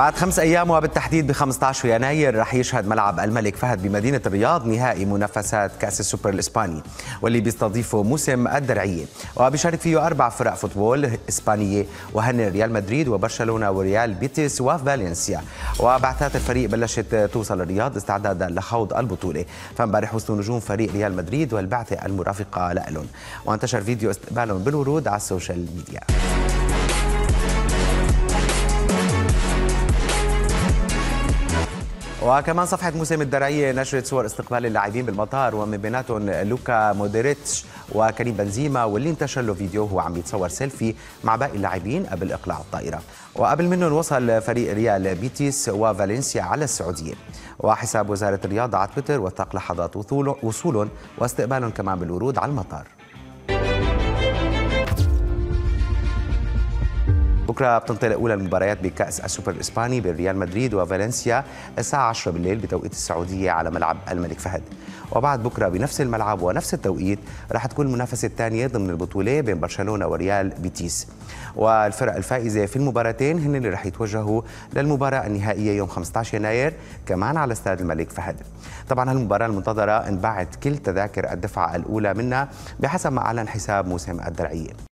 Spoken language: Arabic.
بعد خمس أيام وبالتحديد ب 15 يناير رح يشهد ملعب الملك فهد بمدينة الرياض نهائي منافسات كأس السوبر الإسباني واللي بيستضيفه موسم الدرعية. وبيشارك فيه أربع فرق football إسبانية وهن ريال مدريد وبرشلونة وريال بيتيس وفالنسيا وبعثات الفريق بلشت توصل الرياض استعدادا لخوض البطولة. فامبارح وصلوا نجوم فريق ريال مدريد والبعثة المرافقة لهم وانتشر فيديو استقبالهم بالورود على ال social media. وكمان صفحة موسم الدرعية نشرت صور استقبال اللاعبين بالمطار ومن بيناتهم لوكا مودريتش وكريم بنزيما واللي انتشر له فيديو هو عم يتصور سيلفي مع باقي اللاعبين قبل إقلاع الطائرة. وقبل منهم وصل فريق ريال بيتيس وفالنسيا على السعودية. وحساب وزارة الرياضة على تويتر وثق لحظات وصولهم واستقبالهم كمان بالورود على المطار. بكرة بتنطلق أولى المباريات بكأس السوبر الإسباني بين ريال مدريد وفالنسيا الساعة 10 بالليل بتوقيت السعودية على ملعب الملك فهد. وبعد بكرة بنفس الملعب ونفس التوقيت راح تكون المنافسة الثانية ضمن البطولة بين برشلونة وريال بيتيس. والفرق الفائزة في المباراتين هن اللي راح يتوجهوا للمباراة النهائية يوم 15 يناير كمان على استاد الملك فهد. طبعا هالمباراة المنتظرة انباعت كل تذاكر الدفعة الأولى منها بحسب ما أعلن حساب موسم الدرعية.